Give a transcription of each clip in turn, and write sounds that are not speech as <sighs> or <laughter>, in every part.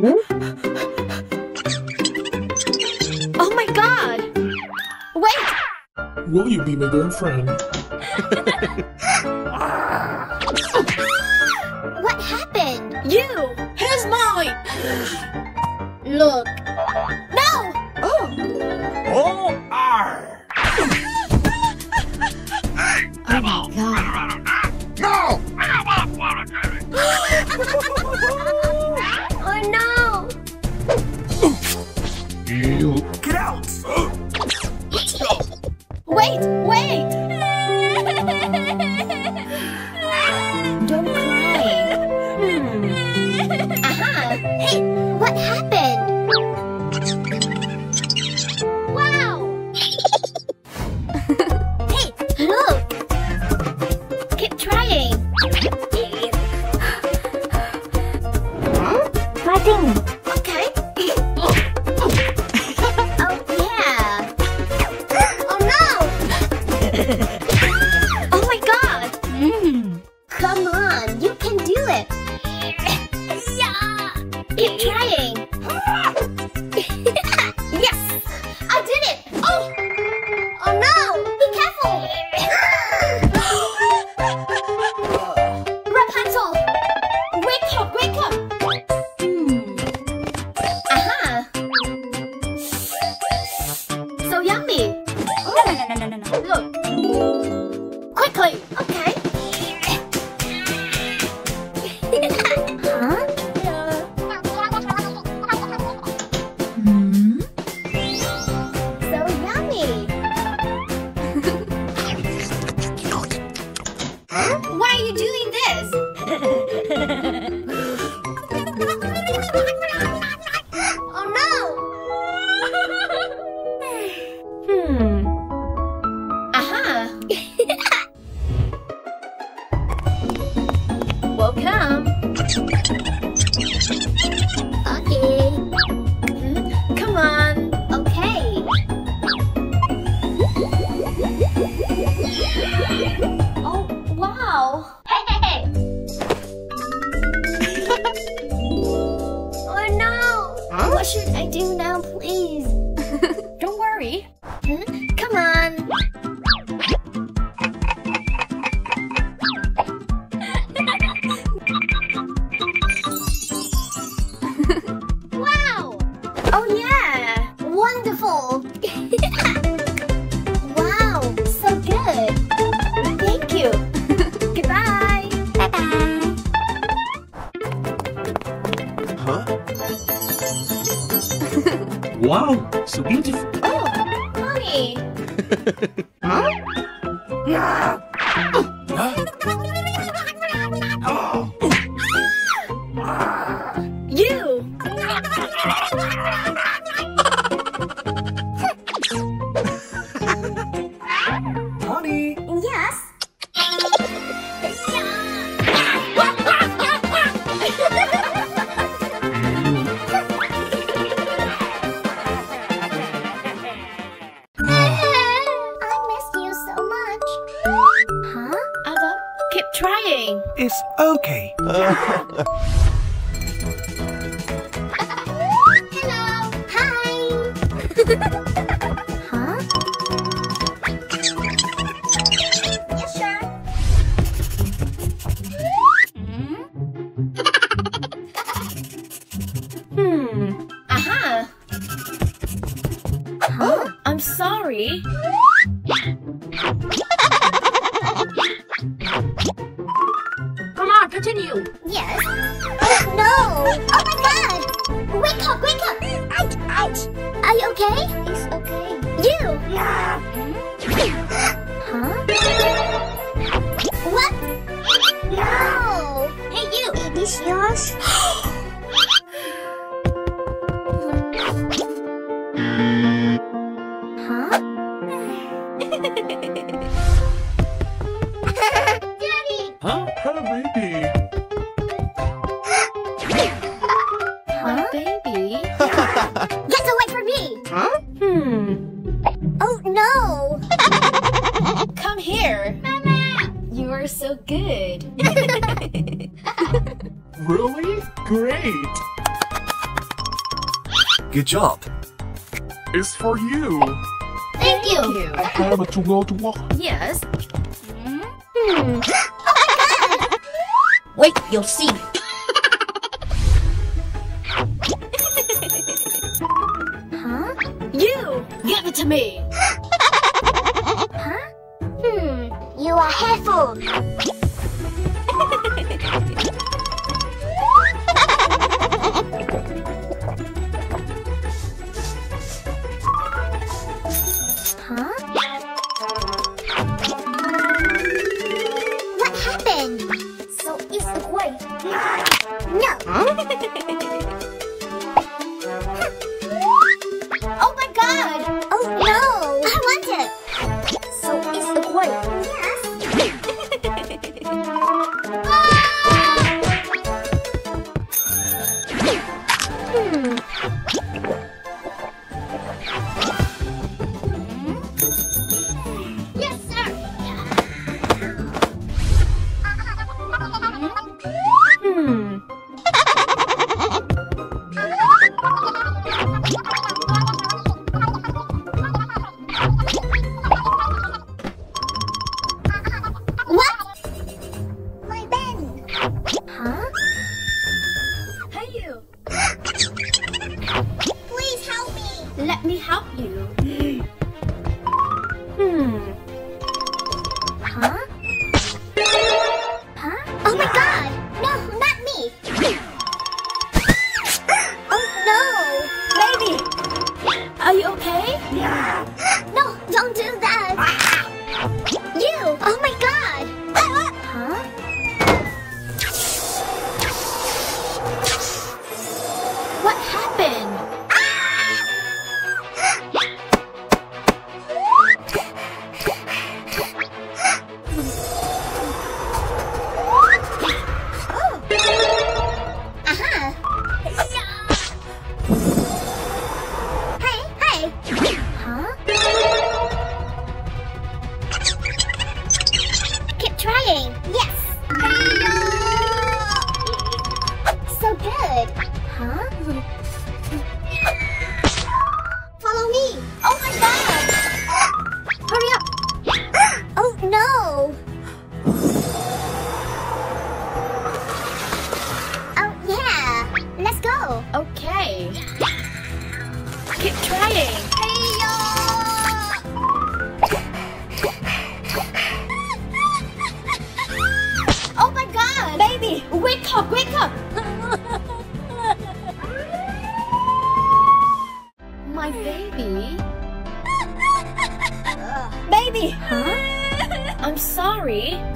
Hmm? Oh my god! Wait! Will you be my girlfriend? <laughs> King. 啊？crying. It's okay. <laughs> Hello. Hi. <laughs> Oh, oh my god! Wake up, wake up! Ouch, ouch! Are you okay? It's okay. You! Nah. Good job. It's for you. Thank you. Thank you. I have to go to work. Yes. Wait, you'll see. huh? You! Give it to me! huh? Hmm, you are helpful. <laughs>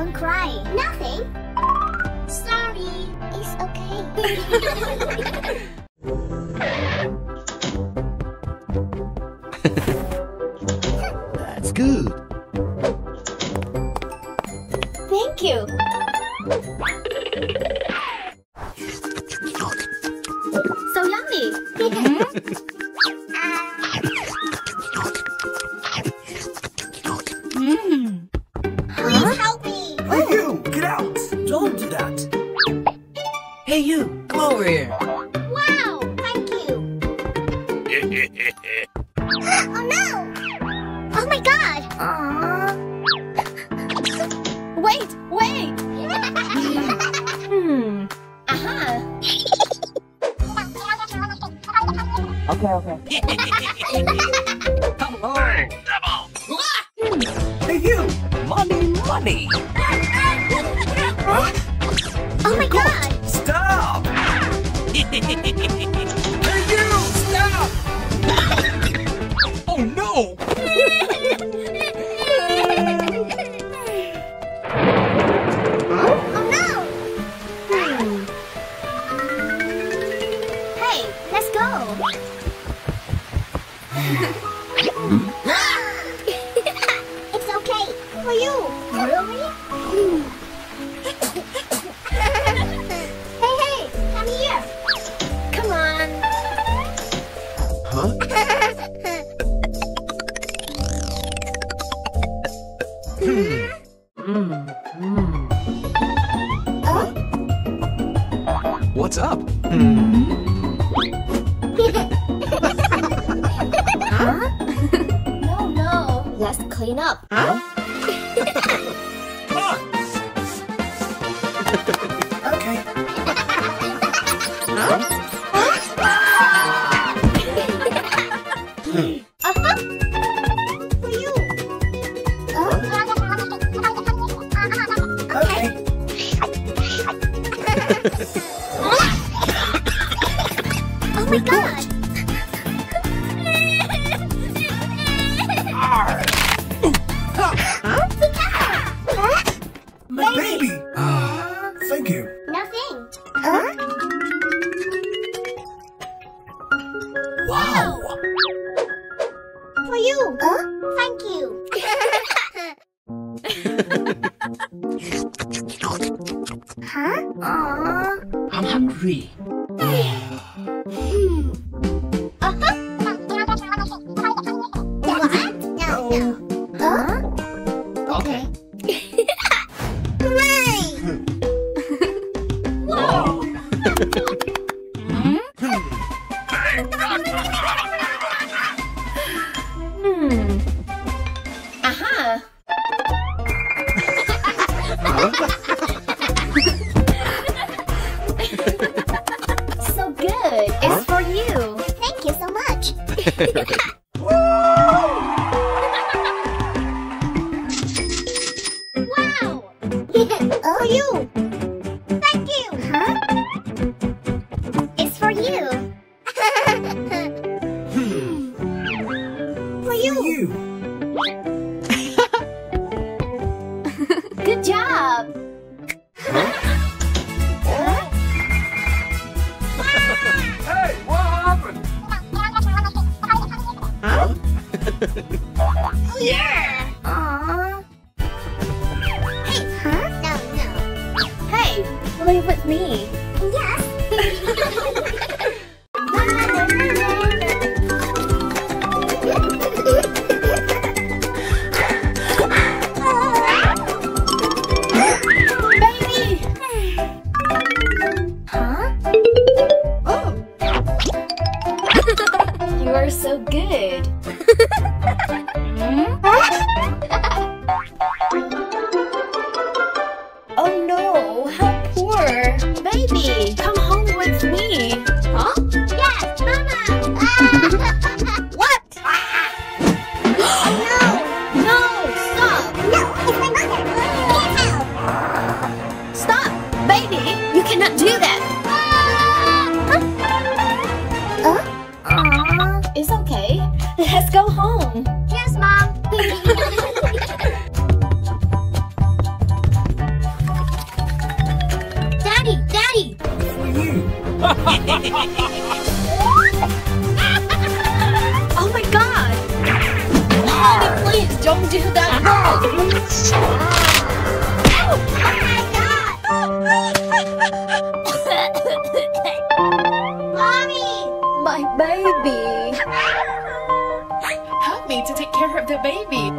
Don't cry. Nothing. Sorry. It's okay. <laughs> That's good. Thank you. So yummy. Mm -hmm. Come Double. Look. To you, money, money. baby. <sighs> Thank you. Don't do that! No! Mommy! My baby! <laughs> Help me to take care of the baby.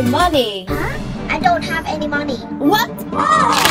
money. Huh? I don't have any money. What? Oh!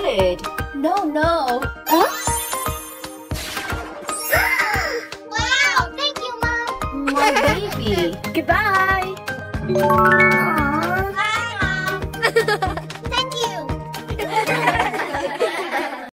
Good. No, no.